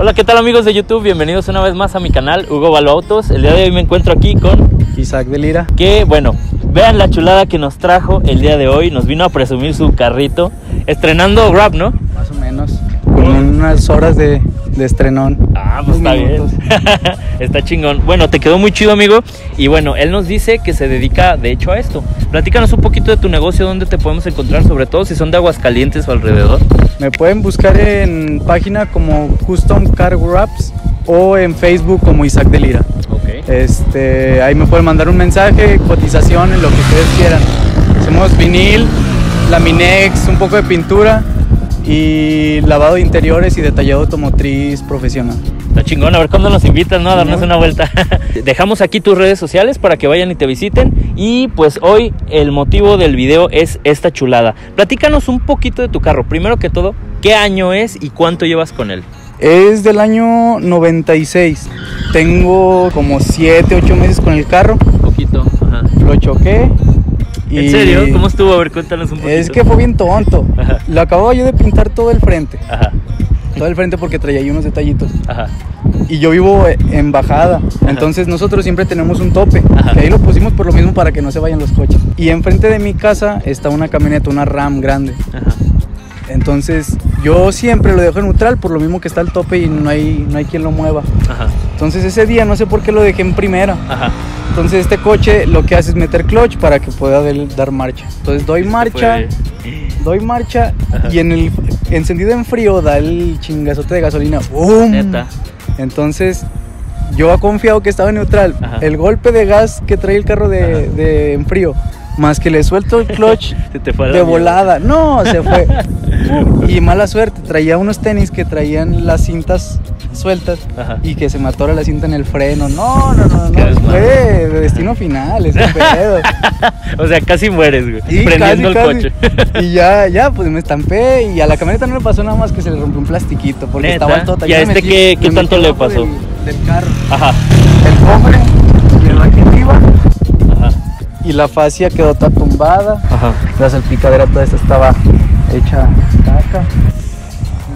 Hola, ¿qué tal amigos de YouTube? Bienvenidos una vez más a mi canal, Hugo Valo Autos. El día de hoy me encuentro aquí con Isaac de Lira. que, bueno, vean la chulada que nos trajo el día de hoy. Nos vino a presumir su carrito, estrenando Grab, ¿no? Más o menos. Con unas horas de, de estrenón. Ah, pues está bien. está chingón. Bueno, te quedó muy chido, amigo. Y bueno, él nos dice que se dedica, de hecho, a esto. Platícanos un poquito de tu negocio, dónde te podemos encontrar, sobre todo si son de Aguascalientes o alrededor. Me pueden buscar en página como Custom Car Wraps o en Facebook como Isaac de Lira. Ok. Este, ahí me pueden mandar un mensaje, cotización, en lo que ustedes quieran. Hacemos vinil, laminex, un poco de pintura y lavado de interiores y detallado automotriz profesional. Está chingón, a ver cuándo nos invitas, ¿no? A darnos una vuelta. Dejamos aquí tus redes sociales para que vayan y te visiten. Y pues hoy el motivo del video es esta chulada. Platícanos un poquito de tu carro. Primero que todo, ¿qué año es y cuánto llevas con él? Es del año 96. Tengo como 7, 8 meses con el carro. poquito. Ajá. Lo choqué. ¿En serio? ¿Cómo estuvo? A ver, cuéntanos un poquito. Es que fue bien tonto. Ajá. Lo acababa yo de pintar todo el frente. Ajá, Todo el frente porque traía ahí unos detallitos. ajá. Y yo vivo en bajada. Entonces nosotros siempre tenemos un tope. Que ahí lo pusimos por lo mismo para que no se vayan los coches. Y enfrente de mi casa está una camioneta, una RAM grande. Entonces yo siempre lo dejo en neutral por lo mismo que está el tope y no hay, no hay quien lo mueva. Entonces ese día no sé por qué lo dejé en primera. Entonces este coche lo que hace es meter clutch para que pueda dar marcha. Entonces doy marcha, doy marcha Ajá. y en el encendido en frío da el chingazote de gasolina. ¡Bum! Neta. Entonces yo había confiado que estaba neutral. Ajá. El golpe de gas que trae el carro de, de en frío, más que le suelto el clutch te fue de volada. No, se fue. y mala suerte, traía unos tenis que traían las cintas sueltas Ajá. y que se me atora la cinta en el freno. No, no, no, no. Fue de destino final ese pedo. o sea, casi mueres, güey. Y prendiendo casi, el casi. coche. Y ya, ya, pues me estampé y a la camioneta no le pasó nada más que se le rompió un plastiquito porque ¿Neta? estaba altota. ¿Y a este qué- qué tanto le pasó? Del, del carro. Ajá. El cofre y el arriba Ajá. y la fascia quedó toda tumbada. Ajá. La salpicadera toda esta estaba hecha caca.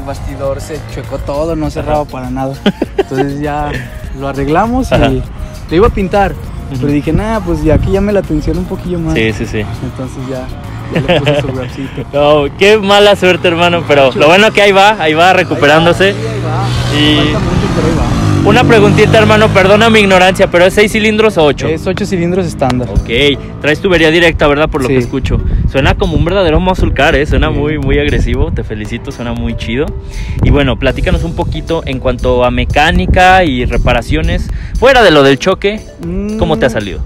Bastidor se chuecó todo, no cerraba para nada. Entonces ya lo arreglamos Ajá. y le iba a pintar. Pero dije, nada, pues ya aquí llame la atención un poquillo más. Sí, sí, sí. Entonces ya, ya le puse su wrapcito. No, qué mala suerte, hermano, pero lo bueno que ahí va, ahí va recuperándose. Ahí va, ahí va. Y- Falta mucho, pero ahí va. Una preguntita, hermano, perdona mi ignorancia, pero ¿es 6 cilindros o 8? Es 8 cilindros estándar. Ok, traes tubería directa, ¿verdad? Por lo Sí. que escucho. Suena como un verdadero muscle car, ¿eh? Suena Sí. muy, muy agresivo. Te felicito, suena muy chido. Y bueno, platícanos un poquito en cuanto a mecánica y reparaciones. Fuera de lo del choque, ¿cómo te ha Mm, salido?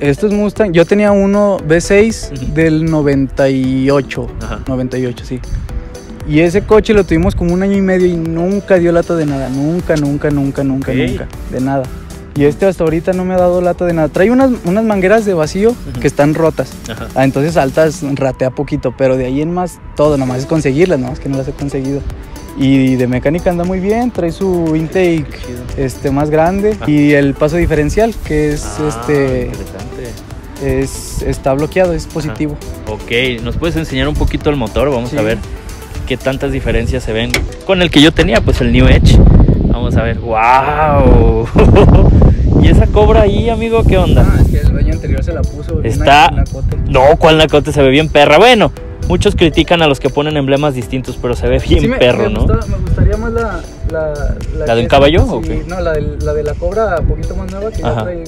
Esto es Mustang. Yo tenía uno V6 Ujú. del 98. Ajá. 98, sí. Y ese coche lo tuvimos como un año y medio y nunca dio lata de nada. Nunca, nunca, nunca, nunca, nunca. De nada. Y este hasta ahorita no me ha dado lata de nada. Trae unas, unas mangueras de vacío que están rotas. Ajá. Ah, entonces altas ratea poquito, pero de ahí en más todo, nomás es conseguirlas, ¿no? Es que no las he conseguido. Y de mecánica anda muy bien, trae su intake este, más grande Ah. y el paso diferencial, que es Ah, este es, está bloqueado, es positivo. Ok, ¿nos puedes enseñar un poquito el motor? Vamos Sí. a ver qué tantas diferencias se ven con el que yo tenía, pues el New Edge. Vamos a ver. ¡Wow! ¿Y esa cobra ahí, amigo? ¿Qué onda? Ah, es que el dueño anterior se la puso. Está- una-. No, ¿cuál Nacote? Se ve bien perra. Bueno, muchos critican a los que ponen emblemas distintos, pero se ve bien Sí, me- perro, me ¿no? gusta- me gustaría más la. ¿La, ¿La que de un caballo, sí, o qué? No, la de, la de la cobra, un poquito más nueva, que ya trae,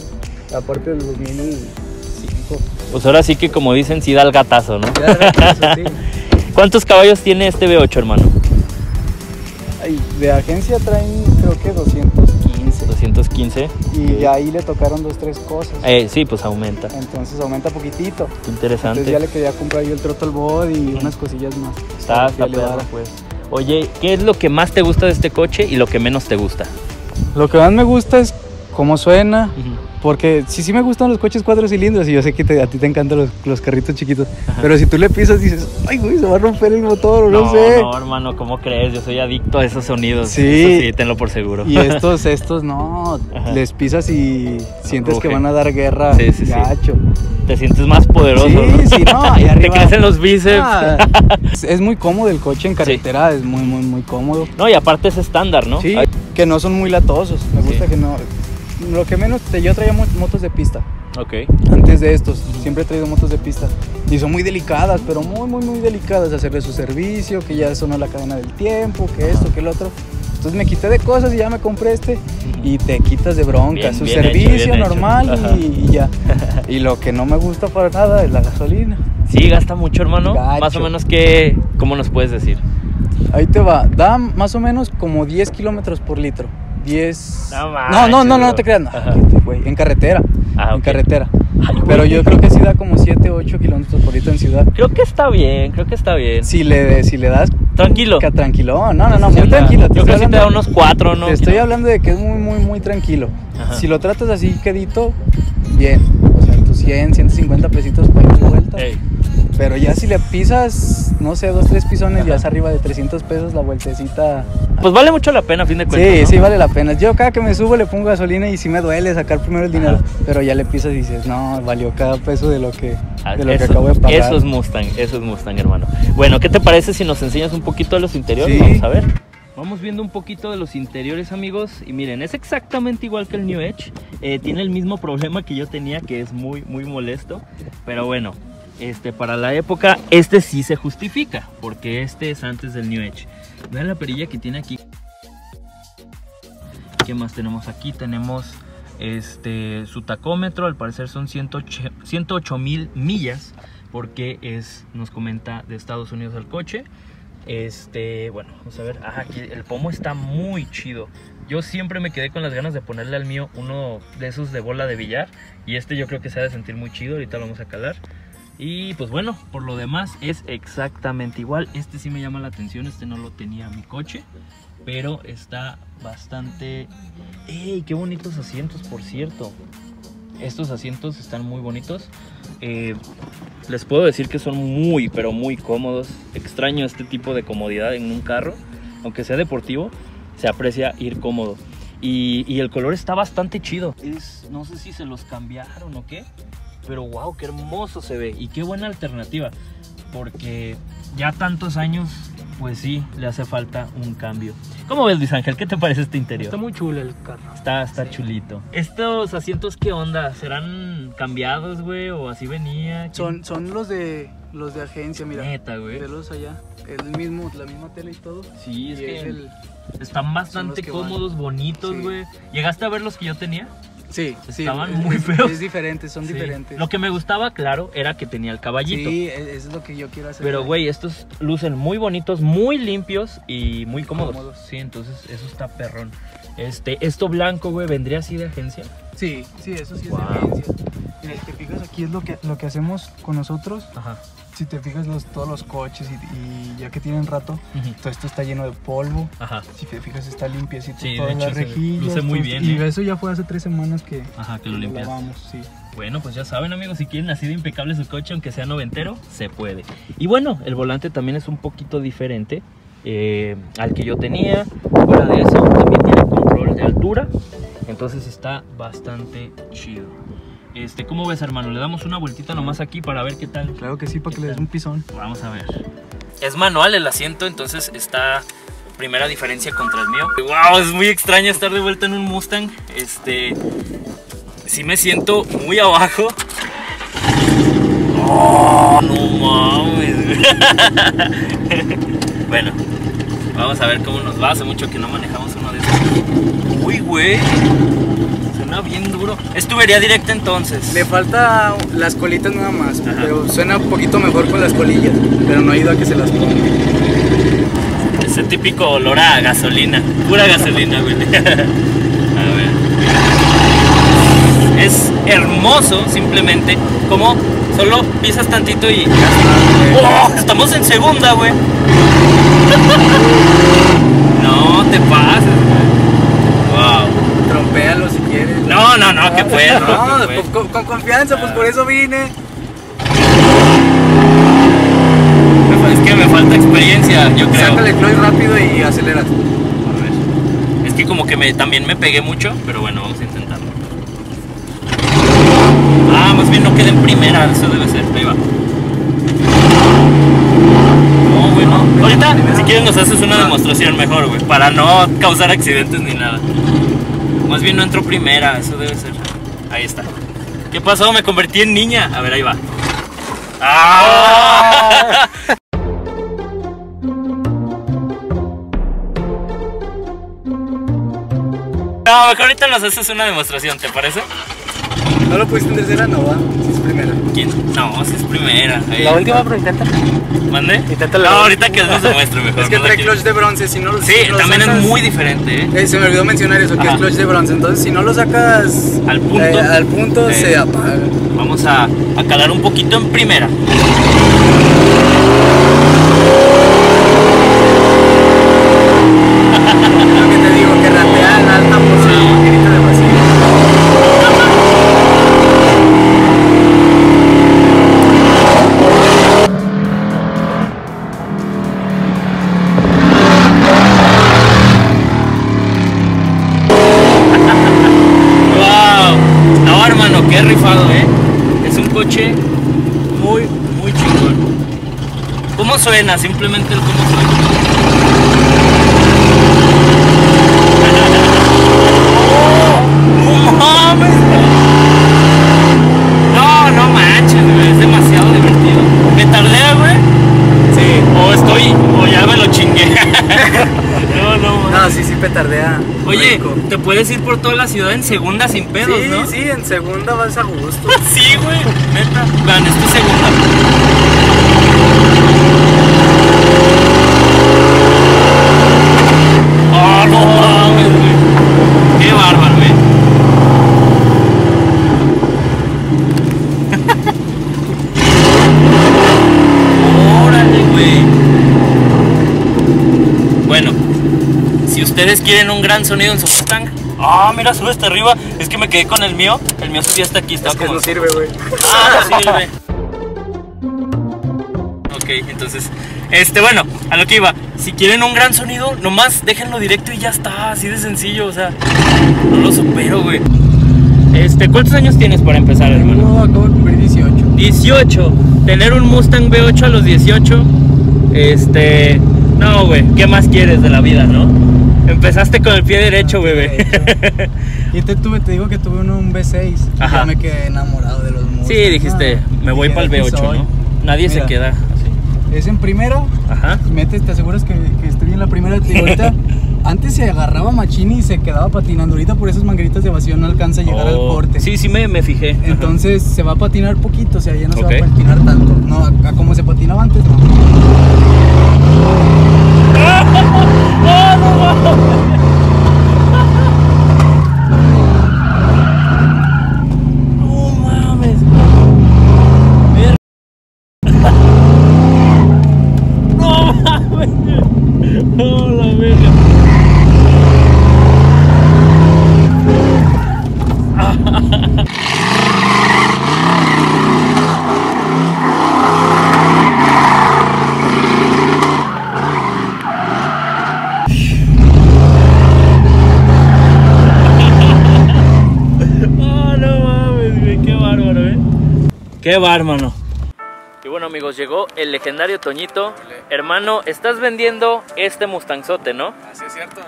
aparte del 2005. Pues ahora sí que, como dicen, sí da el gatazo, ¿no? Ya era eso, sí. ¿Cuántos caballos tiene este V8, hermano? Ay, de agencia traen, creo que 215. 215. Y Ok. ya ahí le tocaron dos, tres cosas. Eh, sí, pues aumenta. Entonces aumenta poquito. Qué interesante. Entonces ya le quería comprar yo el throttle body y unas cosillas más. Está, está dara. pues. Oye, ¿qué es lo que más te gusta de este coche y lo que menos te gusta? Lo que más me gusta es cómo suena. Porque sí, sí me gustan los coches cuatro cilindros y yo sé que te- a ti te encantan los, los carritos chiquitos. Pero si tú le pisas dices, ay, güey, se va a romper el motor no, sé. No, hermano, ¿cómo crees? Yo soy adicto a esos sonidos. Sí. Eso sí, tenlo por seguro. Y estos, estos no, Ajá. les pisas y sientes que van a dar guerra Sí, sí, sí. gacho. Te sientes más poderoso. Sí, ¿no? sí, no, ahí Te arriba. crecen los bíceps. Ah, es- muy cómodo el coche en carretera, es muy, muy, muy cómodo. No, y aparte es estándar, ¿no? Sí, Ay, que no son muy latosos. Me gusta Sí. que no. Lo que menos. te- Yo traía mo- motos de pista. Ok. Antes de estos, siempre he traído motos de pista. Y son muy delicadas, pero muy, muy, muy delicadas. Hacerle su servicio, que ya sonó la cadena del tiempo, que esto, que el otro. Entonces me quité de cosas y ya me compré este. Y te quitas de bronca. Bien, su bien servicio hecho. normal y, y ya. y lo que no me gusta para nada es la gasolina. Sí, gasta mucho, hermano. Gacho. Más o menos que. ¿Cómo nos puedes decir? Ahí te va. Da más o menos como 10 kilómetros por litro. 10. No no, no, no, no, te creas. No, güey, en carretera. Ah, en carretera. Ay. Pero yo creo que sí da como 7, 8 kilómetros por litro en ciudad. Creo que está bien, creo que está bien. Si le, si le das Tranquilo. que tranquilo, no, no, no, muy tranquilo. Yo creo que sí te da unos cuatro, ¿no? Te estoy hablando de que es muy, muy, muy tranquilo. Ajá. Si lo tratas así quedito, bien. O sea, tus 100, 150 pesitos para ir vuelta. Ey, Pero ya si le pisas, no sé, dos, tres pisones, ya es arriba de 300 pesos la vueltecita. Pues vale mucho la pena, a fin de cuentas. Sí, ¿no? sí, vale la pena. Yo cada que me subo le pongo gasolina y sí me duele sacar primero el dinero. Ajá. Pero ya le pisas y dices, no, valió cada peso de lo que, Ah, de lo que acabo de pagar. Eso es Mustang, eso es Mustang, hermano. Bueno, ¿qué te parece si nos enseñas un poquito de los interiores? Sí. Vamos a ver. Vamos viendo un poquito de los interiores, amigos. Y miren, es exactamente igual que el New Edge. Eh, tiene el mismo problema que yo tenía, que es muy, muy molesto. Pero bueno, este, para la época, este sí se justifica, porque este es antes del New Edge. Vean la perilla que tiene aquí. ¿Qué más tenemos aquí? Tenemos este, su tacómetro, al parecer son 108 mil millas, porque es, nos comenta de Estados Unidos el coche. Este, bueno, vamos a ver. Aquí el pomo está muy chido. Yo siempre me quedé con las ganas de ponerle al mío uno de esos de bola de billar. Y este yo creo que se ha de sentir muy chido. Ahorita lo vamos a calar. Y pues bueno, por lo demás es exactamente igual. Este sí me llama la atención. Este no lo tenía mi coche. Pero está bastante... ¡Ey! ¡Qué bonitos asientos, por cierto! Estos asientos están muy bonitos. Eh, les puedo decir que son muy, pero muy cómodos. Extraño este tipo de comodidad en un carro. Aunque sea deportivo, se aprecia ir cómodo. Y, y el color está bastante chido. Es, no sé si se los cambiaron o qué. Pero wow, qué hermoso se ve. Y qué buena alternativa. Porque ya tantos años, pues sí, le hace falta un cambio. ¿Cómo ves, Luis Ángel? ¿Qué te parece este interior? Está muy chulo el carro. Está, está chulito. ¿Estos asientos qué onda? ¿Serán cambiados, güey? ¿O así venía? ¿Qué- Son, son los de los de agencia, mira. Neta, güey. Velos allá. El mismo, la misma tela y todo. Sí, es Y que es el- están bastante van. cómodos, bonitos, Sí. güey. ¿Llegaste a ver los que yo tenía? Sí, sí. Estaban es- muy feos. Es diferente, son Sí. diferentes. Lo que me gustaba, claro, era que tenía el caballito. Sí, es- eso es lo que yo quiero hacer. Pero, güey, estos lucen muy bonitos, muy limpios y muy cómodos. Cómodos. Sí, entonces eso está perrón. Este, esto blanco, güey, vendría así de agencia. Sí, sí, eso sí Wow. es de agencia. Mira, te fijas aquí es lo que, lo que hacemos con nosotros. Ajá. Si te fijas los, todos los coches y, y ya que tienen rato, todo esto está lleno de polvo. Ajá. Si te fijas está limpiecito Sí, todas hecho, las rejillas. luce muy bien. Y ¿eh? eso ya fue hace tres semanas que, Ajá, que lo sí. Bueno, pues ya saben amigos, si quieren así de impecable su coche, aunque sea noventero, se puede. Y bueno, el volante también es un poquito diferente eh, al que yo tenía. Fuera de eso, también tiene control de altura. Entonces está bastante chido. Este, ¿cómo ves hermano? Le damos una vueltita nomás aquí para ver qué tal. Claro que sí, para que le des un pisón. Vamos a ver. Es manual el asiento, entonces está primera diferencia contra el mío. Wow, es muy extraño estar de vuelta en un Mustang. Este, sí me siento muy abajo. Oh, no mames. bueno, vamos a ver cómo nos va. Hace mucho que no manejamos esos. Uy, güey. Suena bien duro. Es tubería directa entonces. Le falta las colitas nada más, Ajá. pero suena un poquito mejor con las colillas, pero no ido a que se las ponga. Ese típico olor a gasolina. Pura gasolina, güey. A ver. Es hermoso, simplemente. Como solo pisas tantito y. ¡Oh! Estamos en segunda, güey. No te pases, güey. Wow. Trompéalo si quieres. No, no, no, que puedes, No, con, con- con confianza, pues por eso vine. Es que me falta experiencia, yo creo. Sácale Chloe rápido y aceleras. A ver. Es que como que me, también me pegué mucho, pero bueno, vamos a intentarlo. Ah, más bien no quedé en primera. primera, eso debe ser. Ahí va. No, güey, no. Ahorita, si quieres, nos haces una demostración mejor, güey. Para no causar accidentes ni nada. Más bien no entró primera, eso debe ser. Ahí está. ¿Qué pasó? Me convertí en niña. A ver, ahí va. ¡Ah! No, mejor ahorita nos haces una demostración, ¿te parece? ¿No lo pudiste en tercera? No, va. No, si es primera. Ahí. La última, pero intenta. ¿Mande? Inténtalo. No, ahorita que nos demuestre mejor. Es que no la trae clutch de bronce, si no lo Sí, si lo también sacas- es muy diferente, ¿eh? Eh, se me olvidó mencionar eso, que Ajá. es clutch de bronce. Entonces, si no lo sacas Al punto. eh, al punto se apaga. Vamos a, a calar un poquito en primera. Simplemente el cómo suena. ¡No mames! No, no manches, güey. Es demasiado divertido. ¿Me tardé, güey? Sí. O estoy, o ya me lo chingué. no, no, man. No, sí, sí petardea. Oye, rico. te puedes ir por toda la ciudad en segunda sin pedos, sí, ¿no? sí, en segunda vas a gusto. Sí, güey, neta. Vean, esto es segunda. ¡Oh, no mames, güey! ¡Qué bárbaro, güey! ¡Órale, güey! Bueno, si ustedes quieren un gran sonido en su Mustang... ¡Ah, mira, sube hasta arriba! Es que me quedé con el mío. El mío subía hasta aquí. Estaba Es que como... no sirve, güey. Ah, no sirve. Ok, entonces, este, bueno, a lo que iba. Si quieren un gran sonido, nomás déjenlo directo y ya está, así de sencillo, o sea, no lo supero, güey. Este, ¿cuántos años tienes para empezar, hermano? No, acabo de cumplir 18. 18. Tener un Mustang V8 a los 18, este, no, güey, ¿qué más quieres de la vida, no? Empezaste con el pie derecho, bebé. Y te tuve, te digo que tuve uno, un V6. y Ajá. Ya me quedé enamorado de los Mustang. Sí, dijiste, Ah, me voy para el "De aquí V8, soy". ¿no? Nadie se queda así. Es en primera, Ajá. metes, te aseguras que, que esté bien la primera. Te digo, ahorita, antes se agarraba machini y se quedaba patinando. Ahorita por esas mangueritas de evasión no alcanza a llegar al Oh, corte. Sí, sí me, me fijé. Ajá. Entonces se va a patinar poquito, o sea, ya no se va a patinar tanto. No, a, a como se patinaba antes, no. No mames. Ver- No mames. No la verga. Oh, no mames, güey, qué bárbaro, ¿eh? Qué bárbaro. Y bueno, amigos, llegó el legendario Toñito. Hermano, estás vendiendo este Mustangzote, ¿no? Así es cierto.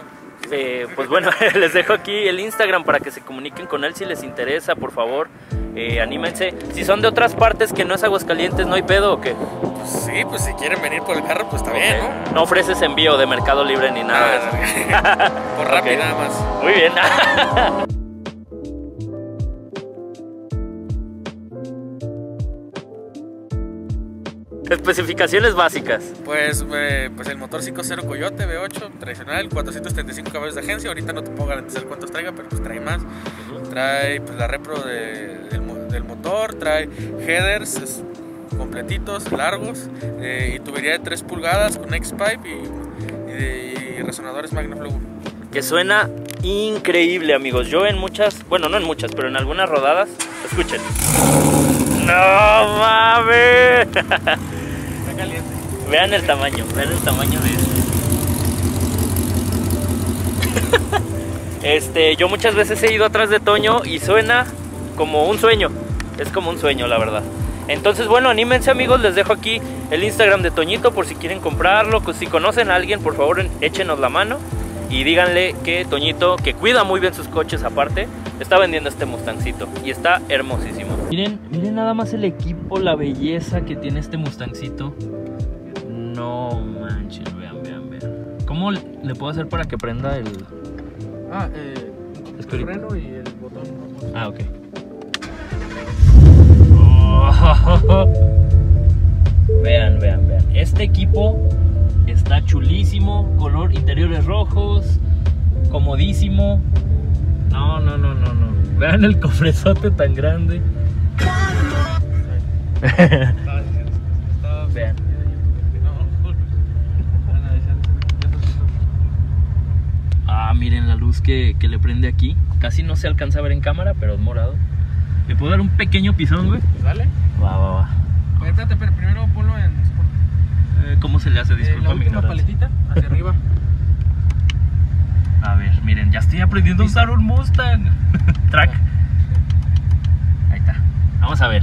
Eh, pues bueno, les dejo aquí el Instagram para que se comuniquen con él si les interesa, por favor. Eh, anímense. Si son de otras partes que no es Aguascalientes, ¿no hay pedo o qué? Pues sí, pues si quieren venir por el carro, pues está bien, Ok. ¿no? No ofreces envío de Mercado Libre ni nada. Nada, por Ok. nada más. Muy bien. Especificaciones básicas. Pues, eh, pues el motor 5.0 Coyote V8 tradicional, 435 caballos de agencia. Ahorita no te puedo garantizar cuántos traiga, pero pues trae más. Trae pues la repro de- del, mo- del motor, trae headers completitos, largos, eh, y tubería de 3 pulgadas con X-Pipe y, y de- y resonadores Magnaflow. Que suena increíble, amigos. Yo en muchas, bueno, no en muchas, pero en algunas rodadas, escuchen. ¡No mames! Está caliente. Vean el tamaño, vean el tamaño de esto. Este, yo muchas veces he ido atrás de Toño y suena como un sueño. Es como un sueño, la verdad. Entonces, bueno, anímense amigos, les dejo aquí el Instagram de Toñito por si quieren comprarlo. pues, Si conocen a alguien, por favor, échenos la mano y díganle que Toñito, que cuida muy bien sus coches aparte, está vendiendo este Mustangcito y está hermosísimo. Miren, miren nada más el equipo, la belleza que tiene este Mustangcito. No manches, vean, vean, vean. ¿Cómo le puedo hacer para que prenda el... Ah, eh, el freno y el botón. Ah, ok. vean, vean, vean. Este equipo está chulísimo. Color interiores rojos. Comodísimo. No, no, no, no, no. Vean el cofrezote tan grande. Vean. Ah, miren la luz que, que le prende aquí. Casi no se alcanza a ver en cámara, pero es morado. ¿Le puedo dar un pequeño pisón, güey? ¿Sale? Va, va, va. Pero espérate, pero primero ponlo en. Eh, ¿Cómo se le hace? Eh, Disculpa la mi última paletita hacia arriba. A ver, miren, ya estoy aprendiendo a usar un Mustang. Track. Ahí está. Vamos a ver.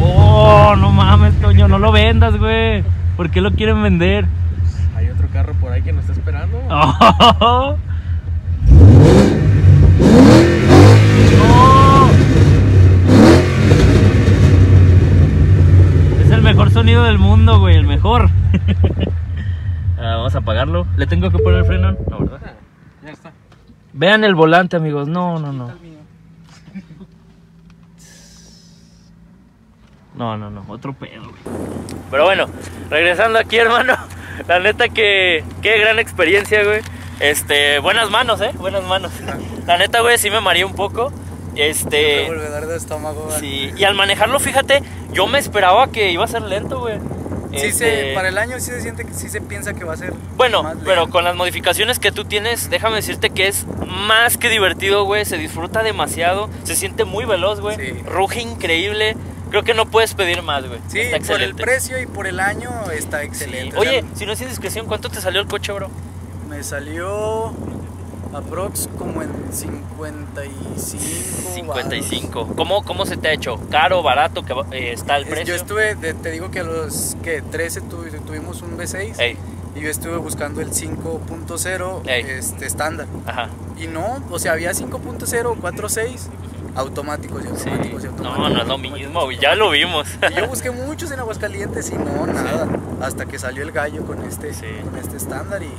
Oh, no mames, Toño, no lo vendas, güey. ¿Por qué lo quieren vender? Hay otro carro por ahí que nos está esperando. Oh. Es el mejor sonido del mundo, güey, el mejor. Ah, vamos a apagarlo. ¿Le tengo que poner el freno? No, ¿verdad? Ah, Ya está. Vean el volante, amigos. No, no, no. Mío. No, no, no. Otro pedo, güey. Pero bueno, regresando aquí, hermano. La neta que qué gran experiencia, güey. Este, buenas manos, eh. Buenas manos. La neta, güey, sí me mareé un poco. Este, de estómago. güey. sí. Y al manejarlo, fíjate, yo me esperaba que iba a ser lento, güey. Sí Este, se, para el año sí se siente que sí se piensa que va a ser Bueno, más pero con las modificaciones que tú tienes, déjame decirte que es más que divertido, güey. Se disfruta demasiado, se siente muy veloz, güey. Sí. Ruge increíble. Creo que no puedes pedir más, güey. Sí, Está por el precio y por el año está Sí. excelente. O sea, Oye, si no es indiscreción, ¿cuánto te salió el coche, bro? me salió aprox como en 55. 55. ¿Cómo, ¿Cómo se te ha hecho? ¿Caro, barato? Que eh, está el precio? Yo estuve, te digo que a los que 13 tu- tuvimos un V6 Ey, y yo estuve buscando el 5.0 Ey. este, estándar. ajá. Y no, o sea, había 5.0, 4.6 automáticos y Sí. automáticos y automáticos. No, no es lo mismo, ya lo vimos. Y yo busqué muchos en Aguascalientes y no, nada. Hasta que salió el gallo con este, Sí. con este estándar y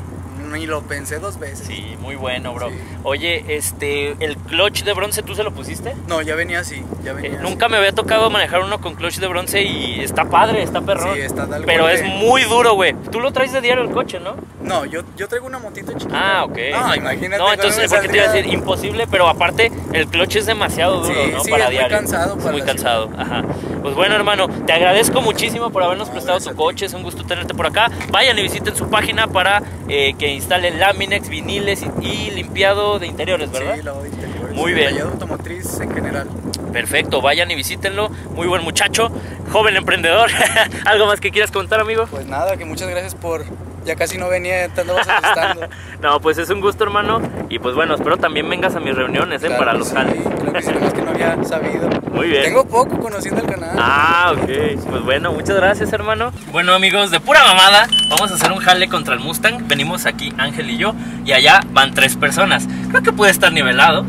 ni lo pensé dos veces. Sí, muy bueno, bro. Sí. Oye, este, ¿el clutch de bronce tú se lo pusiste? No, ya venía así, ya venía Eh, así. nunca me había tocado manejar uno con clutch de bronce y está padre, está perrón. Sí, está tal pero es muy duro, güey. Tú lo traes de diario el coche, ¿no? No, yo, yo traigo una motito chiquita. Ah, ok. No, imagínate. No, entonces, porque te iba a saldría- decir imposible, pero aparte el clutch es demasiado duro, Sí, ¿no? sí, para es muy diario. cansado Es para muy la cansado, ajá. Pues bueno, hermano, te agradezco muchísimo por habernos No, prestado tu coche. Es un gusto tenerte por acá. Vayan y visiten su página para eh, que instalen Laminex, viniles y, y limpiado de interiores, ¿verdad? Sí, lavado de interiores. Muy bien. Tallado automotriz en general. Perfecto, vayan y visítenlo. Muy buen muchacho, joven emprendedor. ¿Algo más que quieras contar, amigo? Pues nada, que muchas gracias por. Ya casi no venía, te andabas asustando. no, pues es un gusto, hermano. Y pues bueno, espero también vengas a mis reuniones, ¿eh? Claro para los sí, jales. Creo que sí, que no había sabido. Muy bien. Tengo poco conociendo el canal. Ah, ok. Pues bueno, muchas gracias, hermano. Bueno, amigos, de pura mamada, vamos a hacer un jale contra el Mustang. Venimos aquí, Ángel y yo, y allá van tres personas. Creo que puede estar nivelado.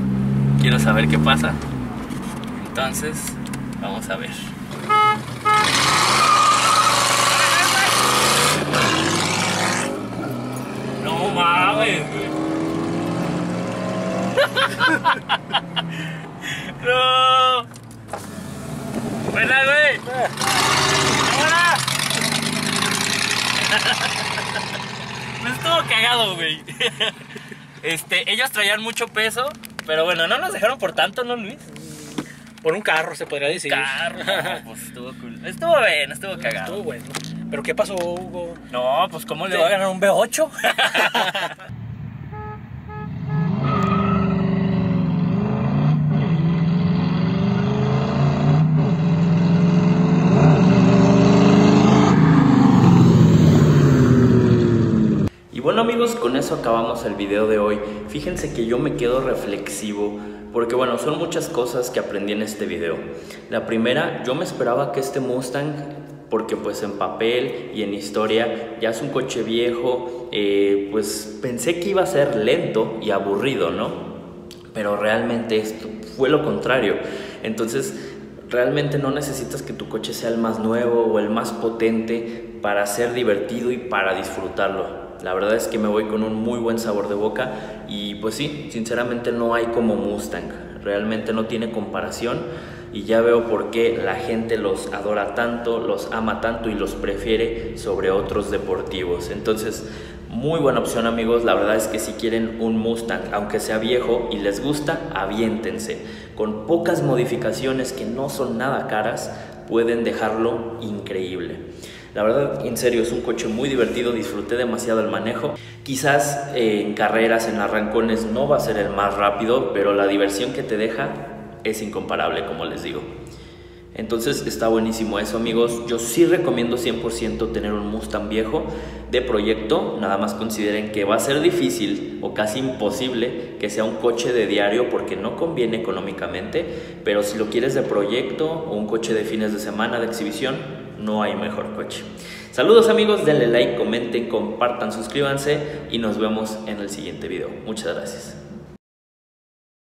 Quiero saber qué pasa. Entonces, vamos a ver. No mames, güey. no. Buena, güey. Hola. Me estuvo cagado, güey. Este, ellos traían mucho peso, pero bueno, no nos dejaron por tanto, ¿no, Luis? Por un carro, se podría decir. Carro, no, pues estuvo cool. Estuvo bien, estuvo cagado. Estuvo bueno. ¿Pero qué pasó, Hugo? No, pues ¿cómo le va a ganar un B8? Y bueno amigos, con eso acabamos el video de hoy. Fíjense que yo me quedo reflexivo Porque bueno, son muchas cosas que aprendí en este video. La primera, yo me esperaba que este Mustang, porque pues en papel y en historia ya es un coche viejo, eh, pues pensé que iba a ser lento y aburrido, ¿no? Pero realmente esto fue lo contrario. Entonces, realmente no necesitas que tu coche sea el más nuevo o el más potente para ser divertido y para disfrutarlo. La verdad es que me voy con un muy buen sabor de boca y pues sí, sinceramente no hay como Mustang. Realmente no tiene comparación y ya veo por qué la gente los adora tanto, los ama tanto y los prefiere sobre otros deportivos. Entonces, muy buena opción amigos, la verdad es que si quieren un Mustang, aunque sea viejo y les gusta, aviéntense. Con pocas modificaciones que no son nada caras, pueden dejarlo increíble. La verdad, en serio, es un coche muy divertido, disfruté demasiado el manejo. Quizás eh, en carreras, en arrancones, no va a ser el más rápido, pero la diversión que te deja es incomparable, como les digo. Entonces está buenísimo eso amigos. Yo sí recomiendo 100% tener un Mustang viejo de proyecto. Nada más consideren que va a ser difícil o casi imposible que sea un coche de diario porque no conviene económicamente. Pero si lo quieres de proyecto o un coche de fines de semana de exhibición, no hay mejor coche. Saludos amigos, denle like, comenten, compartan, suscríbanse y nos vemos en el siguiente video. Muchas gracias.